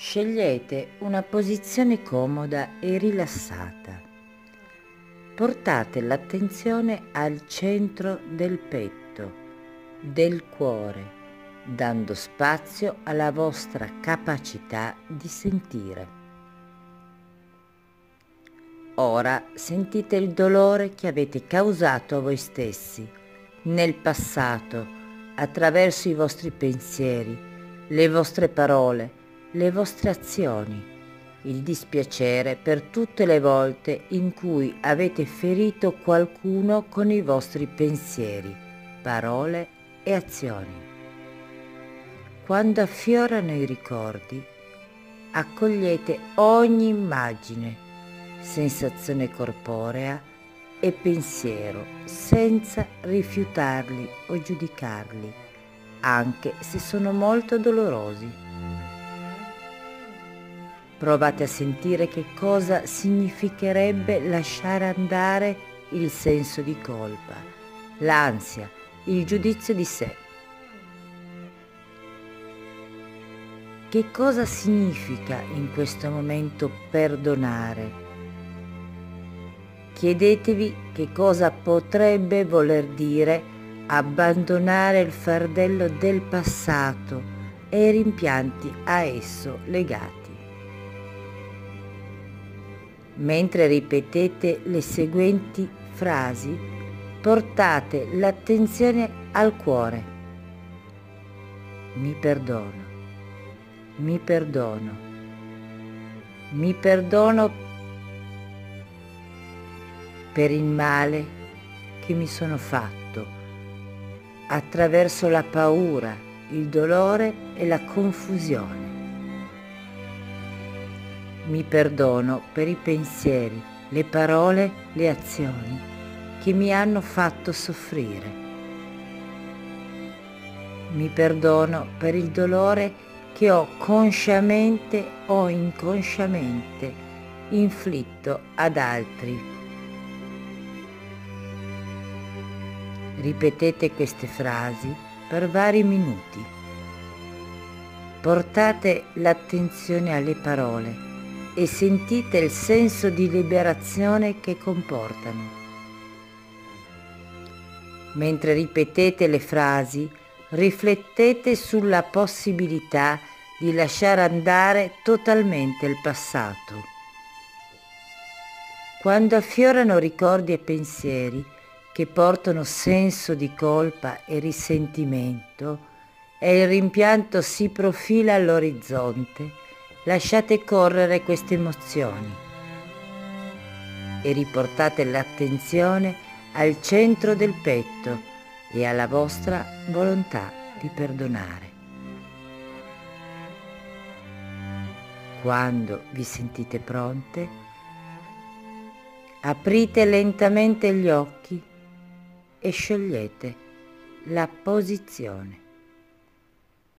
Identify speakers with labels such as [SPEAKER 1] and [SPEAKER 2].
[SPEAKER 1] Scegliete una posizione comoda e rilassata. Portate l'attenzione al centro del petto, del cuore, dando spazio alla vostra capacità di sentire. Ora sentite il dolore che avete causato a voi stessi nel passato attraverso i vostri pensieri, le vostre parole, le vostre azioni, il dispiacere per tutte le volte in cui avete ferito qualcuno con i vostri pensieri, parole e azioni. Quando affiorano i ricordi, accogliete ogni immagine, sensazione corporea e pensiero senza rifiutarli o giudicarli, anche se sono molto dolorosi. Provate a sentire che cosa significherebbe lasciare andare il senso di colpa, l'ansia, il giudizio di sé. Che cosa significa in questo momento perdonare? Chiedetevi che cosa potrebbe voler dire abbandonare il fardello del passato e i rimpianti a esso legati. Mentre ripetete le seguenti frasi, portate l'attenzione al cuore. Mi perdono, mi perdono, mi perdono per il male che mi sono fatto attraverso la paura, il dolore e la confusione mi perdono per i pensieri, le parole, le azioni che mi hanno fatto soffrire. Mi perdono per il dolore che ho consciamente o inconsciamente inflitto ad altri. Ripetete queste frasi per vari minuti. Portate l'attenzione alle parole e sentite il senso di liberazione che comportano. Mentre ripetete le frasi, riflettete sulla possibilità di lasciare andare totalmente il passato. Quando affiorano ricordi e pensieri che portano senso di colpa e risentimento e il rimpianto si profila all'orizzonte, lasciate correre queste emozioni e riportate l'attenzione al centro del petto e alla vostra volontà di perdonare. Quando vi sentite pronte, aprite lentamente gli occhi e sciogliete la posizione.